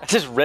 I just read